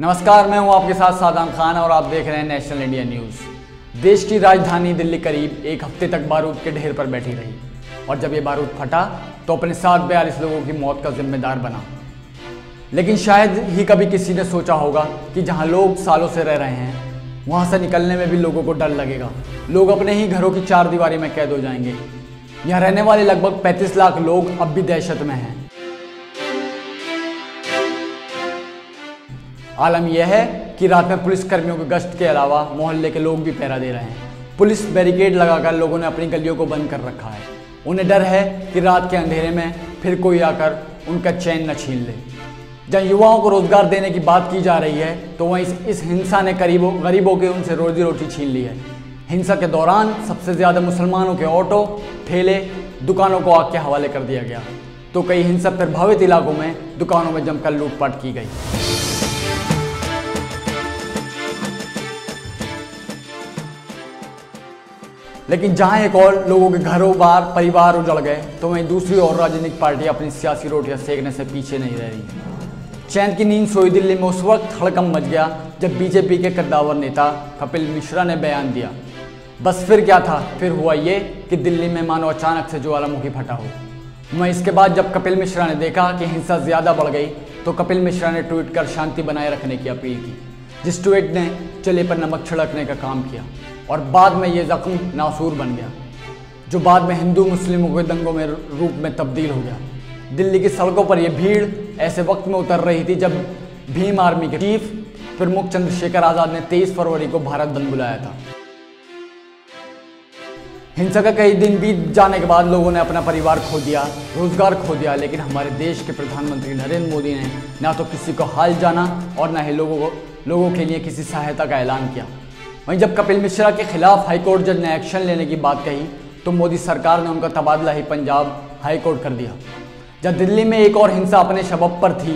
नमस्कार, मैं हूँ आपके साथ सादाम खान और आप देख रहे हैं नेशनल इंडिया न्यूज़ देश की राजधानी दिल्ली करीब एक हफ़्ते तक बारूद के ढेर पर बैठी रही और जब ये बारूद फटा तो अपने साथ बयालीस लोगों की मौत का जिम्मेदार बना। लेकिन शायद ही कभी किसी ने सोचा होगा कि जहाँ लोग सालों से रह रहे हैं, वहाँ से निकलने में भी लोगों को डर लगेगा। लोग अपने ही घरों की चार दीवारी में कैद हो जाएँगे। यहाँ रहने वाले लगभग 35 लाख लोग अब भी दहशत में हैं। आलम यह है कि रात में पुलिस कर्मियों के गश्त के अलावा मोहल्ले के लोग भी पहरा दे रहे हैं। पुलिस बैरिकेड लगाकर लोगों ने अपनी गलियों को बंद कर रखा है। उन्हें डर है कि रात के अंधेरे में फिर कोई आकर उनका चैन न छीन ले। जहाँ युवाओं को रोज़गार देने की बात की जा रही है तो वहीं इस, इस हिंसा ने करीबों गरीबों के उनसे रोजी रोटी छीन ली है। हिंसा के दौरान सबसे ज़्यादा मुसलमानों के ऑटो ठेले दुकानों को आग के हवाले कर दिया गया। तो कई हिंसा प्रभावित इलाकों में दुकानों में जमकर लूटपाट की गई। लेकिन जहाँ एक और लोगों के घरों, बार, परिवार उजड़ गए तो वहीं दूसरी और राजनीतिक पार्टी अपनी सियासी रोटियाँ सेकने से पीछे नहीं रह रही। चैन की नींद सोई दिल्ली में उस वक्त हड़कम मच गया, जब बीजेपी के कद्दावर नेता कपिल मिश्रा ने बयान दिया। बस फिर क्या था? फिर हुआ ये कि दिल्ली में मानो अचानक से ज्वालामुखी फटा हो। मैं इसके बाद जब कपिल मिश्रा ने देखा कि हिंसा ज़्यादा बढ़ गई तो कपिल मिश्रा ने ट्वीट कर शांति बनाए रखने की अपील की, जिस ट्वीट ने चले पर नमक छिड़कने का काम किया। और बाद में ये ज़ख्म नासूर बन गया, जो बाद में हिंदू मुस्लिमों के दंगों में रूप में तब्दील हो गया। दिल्ली की सड़कों पर यह भीड़ ऐसे वक्त में उतर रही थी जब भीम आर्मी के चीफ प्रमुख चंद्रशेखर आज़ाद ने 23 फरवरी को भारत बंद बुलाया था। हिंसा का कई दिन बीत जाने के बाद लोगों ने अपना परिवार खो दिया, रोज़गार खो दिया, लेकिन हमारे देश के प्रधानमंत्री नरेंद्र मोदी ने ना तो किसी को हाल जाना और ना ही लोगों को लोगों के लिए किसी सहायता का ऐलान किया। वहीं जब कपिल मिश्रा के खिलाफ हाईकोर्ट जज ने एक्शन लेने की बात कही तो मोदी सरकार ने उनका तबादला ही पंजाब हाईकोर्ट कर दिया। जब दिल्ली में एक और हिंसा अपने शबब पर थी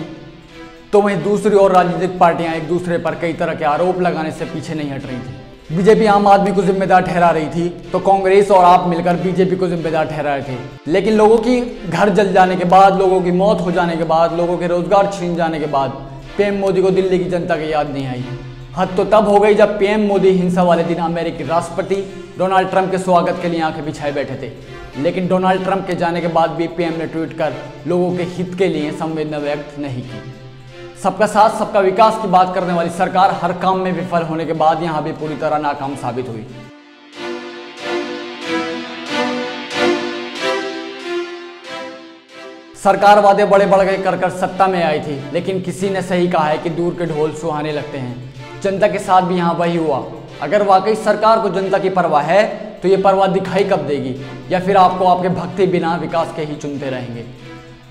तो वहीं दूसरी ओर राजनीतिक पार्टियाँ एक दूसरे पर कई तरह के आरोप लगाने से पीछे नहीं हट रही थी। बीजेपी आम आदमी को जिम्मेदार ठहरा रही थी तो कांग्रेस और आप मिलकर बीजेपी को जिम्मेदार ठहरा रहे थे। लेकिन लोगों की घर जल जाने के बाद, लोगों की मौत हो जाने के बाद, लोगों के रोज़गार छीन जाने के बाद, पीएम मोदी को दिल्ली की जनता की याद नहीं आई। हद तो तब हो गई जब पीएम मोदी हिंसा वाले दिन अमेरिकी राष्ट्रपति डोनाल्ड ट्रंप के स्वागत के लिए आँखें बिछाए बैठे थे। लेकिन डोनाल्ड ट्रंप के जाने के बाद भी पीएम ने ट्वीट कर लोगों के हित के लिए संवेदना व्यक्त नहीं की। सबका साथ, सबका विकास की बात करने वाली सरकार हर काम में विफल होने के बाद यहाँ भी पूरी तरह नाकाम साबित हुई। सरकार वादे बड़े गए कर कर सत्ता में आई थी, लेकिन किसी ने सही कहा है कि दूर के ढोल सुहाने लगते हैं। जनता के साथ भी यहाँ वही हुआ। अगर वाकई सरकार को जनता की परवाह है तो ये परवाह दिखाई कब देगी? या फिर आपको आपके भक्ति बिना विकास के ही चुनते रहेंगे?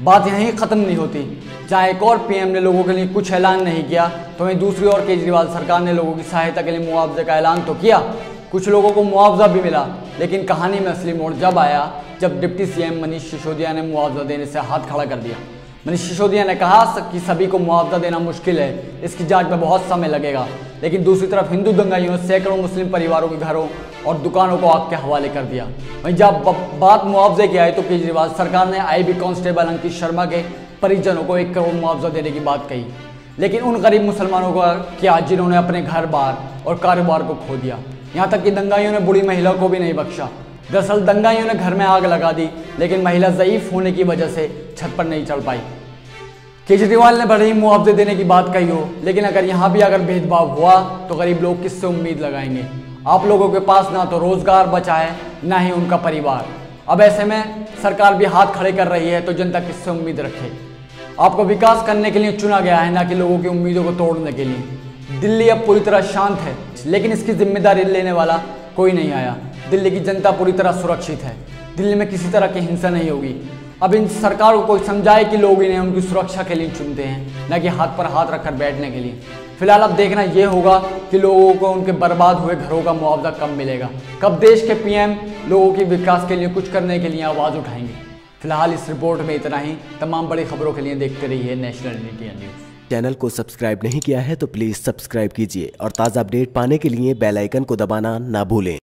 बात यहीं ख़त्म नहीं होती। जहाँ एक और पीएम ने लोगों के लिए कुछ ऐलान नहीं किया तो वहीं दूसरी ओर केजरीवाल सरकार ने लोगों की सहायता के लिए मुआवजे का ऐलान तो किया। कुछ लोगों को मुआवजा भी मिला, लेकिन कहानी में असली मोड़ जब आया, जब डिप्टी सीएम मनीष सिसोदिया ने मुआवजा देने से हाथ खड़ा कर दिया। मनीष सिसोदिया ने कहा कि सभी को मुआवजा देना मुश्किल है। इसकी जाँच में बहुत समय लगेगा। लेकिन दूसरी तरफ़ हिंदू दंगाइयों ने सैकड़ों मुस्लिम परिवारों के घरों और दुकानों को आग के हवाले कर दिया। वहीं जब बात मुआवजे की आई तो केजरीवाल सरकार ने आईबी कांस्टेबल अंकित शर्मा के परिजनों को एक करोड़ मुआवजा देने की बात कही। लेकिन उन गरीब मुसलमानों का क्या जिन्होंने अपने घर बार और कारोबार को खो दिया? यहाँ तक कि दंगाइयों ने बुढ़ी महिला को भी नहीं बख्शा। दरअसल दंगाइयों ने घर में आग लगा दी, लेकिन महिला ज़यीफ होने की वजह से छत पर नहीं चढ़ पाई। केजरीवाल ने बड़े ही मुआवजे देने की बात कही हो, लेकिन अगर यहाँ भी अगर भेदभाव हुआ तो गरीब लोग किससे उम्मीद लगाएँगे? आप लोगों के पास ना तो रोज़गार बचा है, ना ही उनका परिवार। अब ऐसे में सरकार भी हाथ खड़े कर रही है तो जनता किससे उम्मीद रखे? आपको विकास करने के लिए चुना गया है, ना कि लोगों की उम्मीदों को तोड़ने के लिए। दिल्ली अब पूरी तरह शांत है, लेकिन इसकी ज़िम्मेदारी लेने वाला कोई नहीं आया। दिल्ली की जनता पूरी तरह सुरक्षित है। दिल्ली में किसी तरह की हिंसा नहीं होगी। अब इन सरकार को कोई समझाए कि लोग इन्हें उनकी सुरक्षा के लिए चुनते हैं, न कि हाथ पर हाथ रखकर बैठने के लिए। फ़िलहाल अब देखना यह होगा कि लोगों को उनके बर्बाद हुए घरों का मुआवजा कब मिलेगा। कब देश के पीएम लोगों के विकास के लिए, कुछ करने के लिए आवाज़ उठाएँगे। फ़िलहाल इस रिपोर्ट में इतना ही। तमाम बड़ी खबरों के लिए देखते रहिए नेशनल इंडिया न्यूज़। चैनल को सब्सक्राइब नहीं किया है तो प्लीज़ सब्सक्राइब कीजिए और ताज़ा अपडेट पाने के लिए बेल आइकन को दबाना ना भूलें।